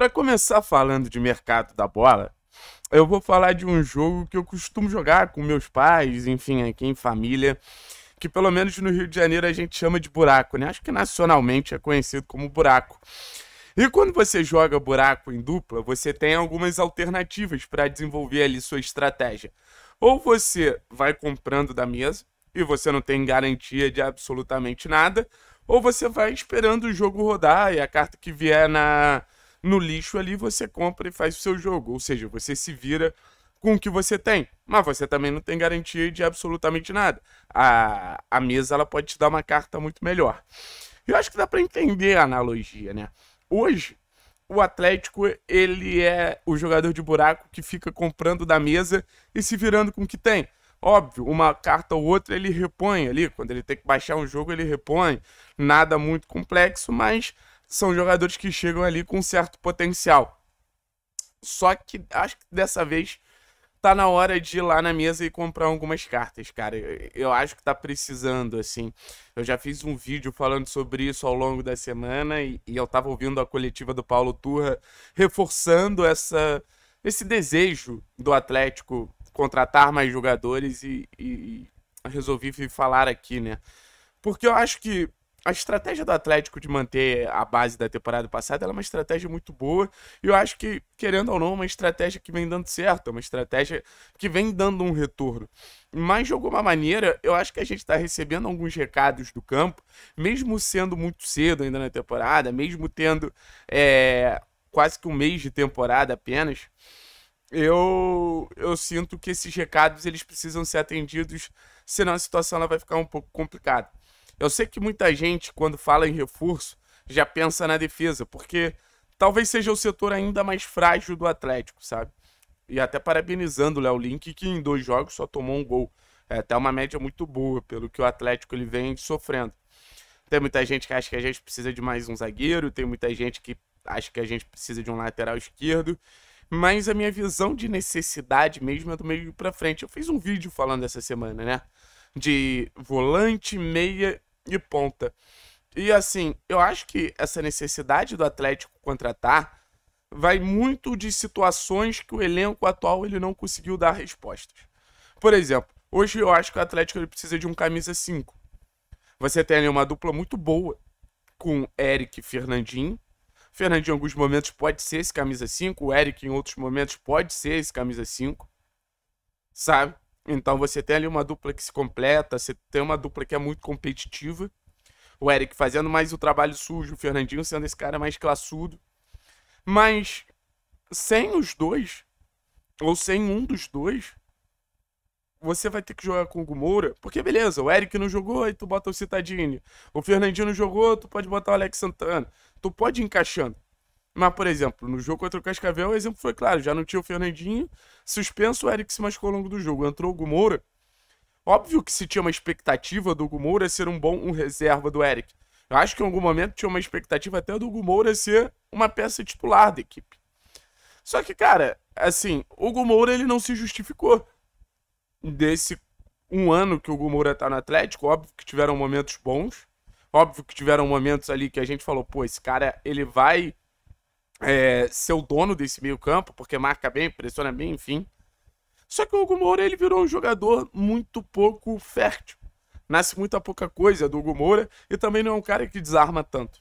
Para começar falando de mercado da bola, eu vou falar de um jogo que eu costumo jogar com meus pais, enfim, aqui em família, que pelo menos no Rio de Janeiro a gente chama de buraco, né? Acho que nacionalmente é conhecido como buraco. E quando você joga buraco em dupla, você tem algumas alternativas para desenvolver ali sua estratégia. Ou você vai comprando da mesa e você não tem garantia de absolutamente nada, ou você vai esperando o jogo rodar e a carta que vier na no lixo ali você compra e faz o seu jogo. Ou seja, você se vira com o que você tem. Mas você também não tem garantia de absolutamente nada. A, a mesa ela pode te dar uma carta muito melhor. Eu acho que dá para entender a analogia, né? Hoje, o Atlético, ele é o jogador de buraco que fica comprando da mesa e se virando com o que tem. Óbvio, uma carta ou outra ele repõe ali, quando ele tem que baixar um jogo, ele repõe. Nada muito complexo, mas são jogadores que chegam ali com certo potencial. Só que acho que dessa vez tá na hora de ir lá na mesa e comprar algumas cartas, cara. Eu acho que tá precisando, assim. Eu já fiz um vídeo falando sobre isso ao longo da semana e, e eu tava ouvindo a coletiva do Paulo Turra reforçando essa, esse desejo do Atlético contratar mais jogadores e, e, e resolvi falar aqui, né? Porque eu acho que a estratégia do Atlético de manter a base da temporada passada é uma estratégia muito boa. E eu acho que, querendo ou não, é uma estratégia que vem dando certo, é uma estratégia que vem dando um retorno. Mas, de alguma maneira, eu acho que a gente está recebendo alguns recados do campo, mesmo sendo muito cedo ainda na temporada, mesmo tendo é, quase que um mês de temporada apenas. Eu, eu sinto que esses recados eles precisam ser atendidos, senão a situação ela vai ficar um pouco complicada. Eu sei que muita gente, quando fala em reforço, já pensa na defesa, porque talvez seja o setor ainda mais frágil do Atlético, sabe? E até parabenizando o Léo Link, que em dois jogos só tomou um gol. É até uma média muito boa, pelo que o Atlético ele vem sofrendo. Tem muita gente que acha que a gente precisa de mais um zagueiro, tem muita gente que acha que a gente precisa de um lateral esquerdo, mas a minha visão de necessidade mesmo é do meio para frente. Eu fiz um vídeo falando essa semana, né? De volante, meia e ponta. E assim, eu acho que essa necessidade do Atlético contratar vai muito de situações que o elenco atual ele não conseguiu dar respostas. Por exemplo, hoje eu acho que o Atlético ele precisa de um camisa 5. Você tem ali uma dupla muito boa com Eric e Fernandinho. Fernandinho em alguns momentos pode ser esse camisa 5, o Eric em outros momentos pode ser esse camisa 5. Sabe? Então você tem ali uma dupla que se completa, você tem uma dupla que é muito competitiva. O Eric fazendo mais o trabalho sujo, o Fernandinho sendo esse cara mais classudo. Mas sem os dois, ou sem um dos dois, você vai ter que jogar com o Gumoura. Porque beleza, o Eric não jogou, aí tu bota o Citadini. O Fernandinho não jogou, tu pode botar o Alex Santana. Tu pode ir encaixando. Mas, por exemplo, no jogo contra o Cascavel, o exemplo foi claro: já não tinha o Fernandinho, suspenso, o Eric se machucou ao longo do jogo. Entrou o Gumoura. Óbvio que se tinha uma expectativa do Gumoura ser um bom um reserva do Eric. Eu acho que em algum momento tinha uma expectativa até do Gumoura ser uma peça titular da equipe. Só que, cara, assim, o Gumoura ele não se justificou. Desse um ano que o Gumoura tá no Atlético, óbvio que tiveram momentos bons. Óbvio que tiveram momentos ali que a gente falou, pô, esse cara ele vai é, ser o dono desse meio campo, porque marca bem, pressiona bem, enfim. Só que o Hugo Moura ele virou um jogador muito pouco fértil. Nasce muita pouca coisa do Hugo Moura e também não é um cara que desarma tanto.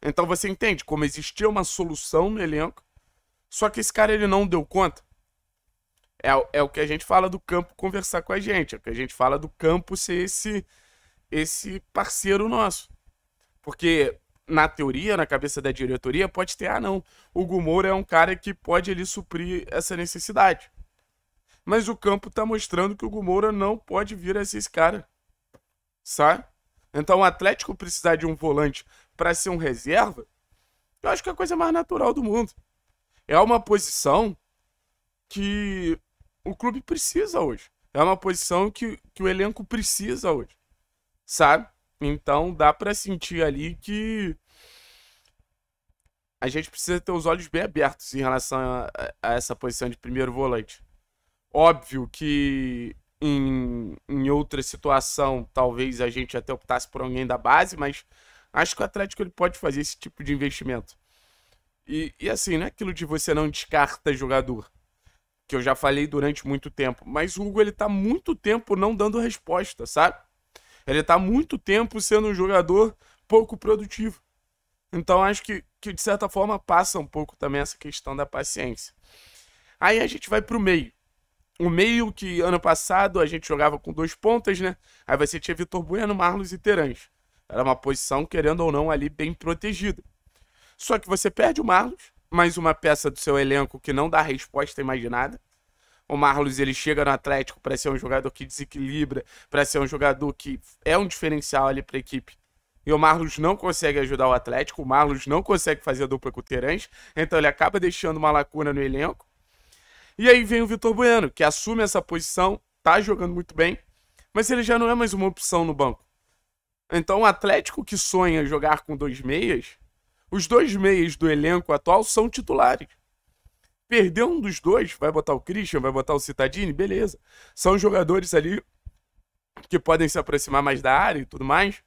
Então você entende como existia uma solução no elenco, só que esse cara ele não deu conta. É, é o que a gente fala do campo conversar com a gente, é o que a gente fala do campo ser esse, esse parceiro nosso. Porque na teoria, na cabeça da diretoria, pode ter, ah, não, o Gumor é um cara que pode ali suprir essa necessidade. Mas o campo tá mostrando que o Gumora não pode vir a ser esse cara. Sabe? Então o Atlético precisar de um volante para ser um reserva, eu acho que é a coisa mais natural do mundo. É uma posição que o clube precisa hoje. É uma posição que, que o elenco precisa hoje. Sabe? Então dá para sentir ali que a gente precisa ter os olhos bem abertos em relação a, a essa posição de primeiro volante. Óbvio que em, em outra situação talvez a gente até optasse por alguém da base, mas acho que o Atlético ele pode fazer esse tipo de investimento. E, e assim, não é aquilo de você não descarta jogador, que eu já falei durante muito tempo, mas o Hugo ele tá muito tempo não dando resposta, sabe? Ele tá muito tempo sendo um jogador pouco produtivo. Então acho que, que de certa forma passa um pouco também essa questão da paciência. Aí a gente vai pro meio. O meio que ano passado a gente jogava com dois pontas, né? Aí você tinha Vitor Bueno, Marlos e Terãs. Era uma posição, querendo ou não, ali bem protegida. Só que você perde o Marlos, mais uma peça do seu elenco que não dá resposta imaginada. O Marlos ele chega no Atlético para ser um jogador que desequilibra, para ser um jogador que é um diferencial ali para a equipe. E o Marlos não consegue ajudar o Atlético, o Marlos não consegue fazer a dupla com o então ele acaba deixando uma lacuna no elenco. E aí vem o Vitor Bueno, que assume essa posição, tá jogando muito bem, mas ele já não é mais uma opção no banco. Então o Atlético que sonha jogar com dois meias, os dois meias do elenco atual são titulares. Perder um dos dois, vai botar o Christian, vai botar o Citadini, beleza. São jogadores ali que podem se aproximar mais da área e tudo mais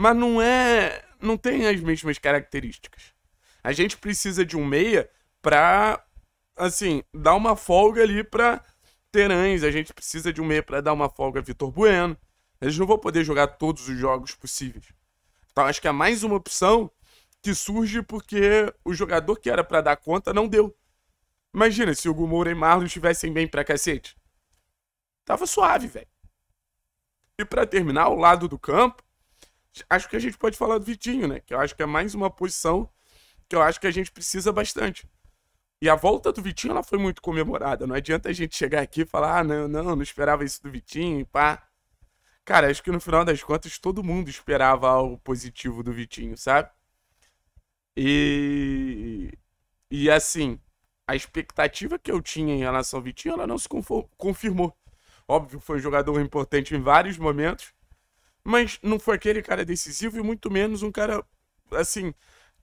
mas não é. não tem as mesmas características. A gente precisa de um meia pra, assim, dar uma folga ali pra Terãs, a gente precisa de um meia pra dar uma folga a Vitor Bueno. Eles não vão poder jogar todos os jogos possíveis. Então acho que é mais uma opção que surge porque o jogador que era para dar conta não deu. Imagina se o Gumura e Marlon estivessem bem pra cacete. Tava suave, velho. E para terminar, ao lado do campo, acho que a gente pode falar do Vitinho, né? Que eu acho que é mais uma posição que eu acho que a gente precisa bastante. E a volta do Vitinho, ela foi muito comemorada. Não adianta a gente chegar aqui e falar, ah, não, não, não esperava isso do Vitinho, pá. Cara, acho que no final das contas todo mundo esperava algo positivo do Vitinho, sabe? E. E assim, a expectativa que eu tinha em relação ao Vitinho, ela não se confirmou. Óbvio, foi um jogador importante em vários momentos, mas não foi aquele cara decisivo e muito menos um cara, assim,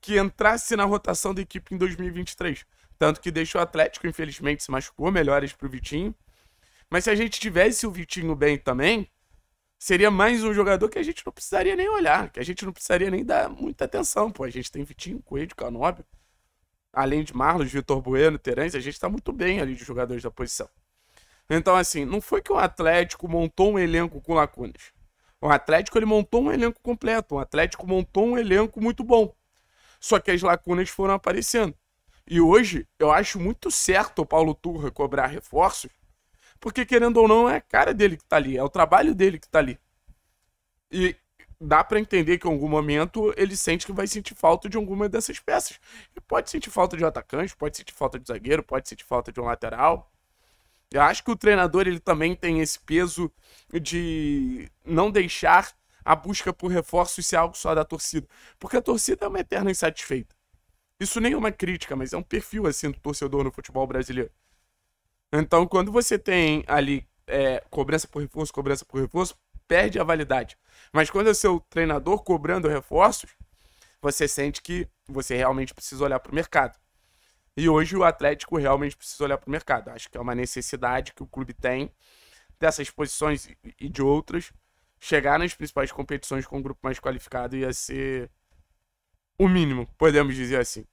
que entrasse na rotação da equipe em 2023. Tanto que deixou o Atlético, infelizmente, se machucou, melhores pro Vitinho. Mas se a gente tivesse o Vitinho bem também, seria mais um jogador que a gente não precisaria nem olhar, que a gente não precisaria nem dar muita atenção. Pô, a gente tem Vitinho, Coelho, Canóbio, além de Marlos, Vitor Bueno, Terence, a gente tá muito bem ali de jogadores da posição. Então, assim, não foi que o Atlético montou um elenco com lacunas. O Atlético ele montou um elenco completo, o Atlético montou um elenco muito bom. Só que as lacunas foram aparecendo. E hoje eu acho muito certo o Paulo Turra cobrar reforços, porque querendo ou não é a cara dele que tá ali, é o trabalho dele que tá ali. E dá para entender que em algum momento ele sente que vai sentir falta de alguma dessas peças. E pode sentir falta de atacante, pode sentir falta de zagueiro, pode sentir falta de um lateral. Eu acho que o treinador ele também tem esse peso de não deixar a busca por reforços ser algo só da torcida. Porque a torcida é uma eterna insatisfeita. Isso nem é uma crítica, mas é um perfil assim do torcedor no futebol brasileiro. Então, quando você tem ali é, cobrança por reforço, cobrança por reforço, perde a validade. Mas quando é seu treinador cobrando reforços, você sente que você realmente precisa olhar para o mercado. E hoje o Atlético realmente precisa olhar para o mercado. Acho que é uma necessidade que o clube tem dessas posições e de outras. Chegar nas principais competições com um grupo mais qualificado ia ser o mínimo, podemos dizer assim.